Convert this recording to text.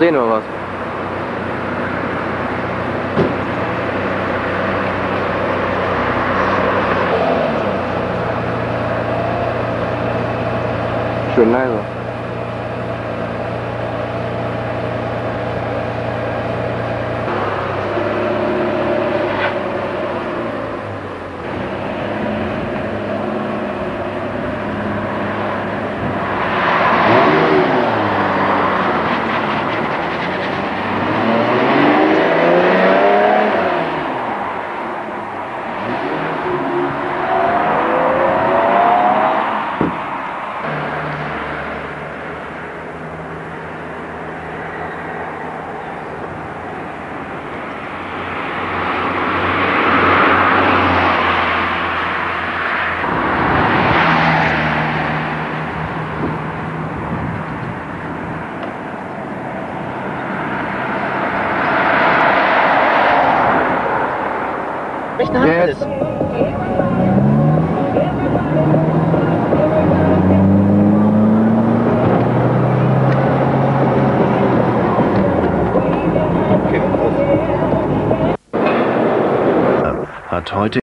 Sehen wir was. Schön leise. Ist. hat heute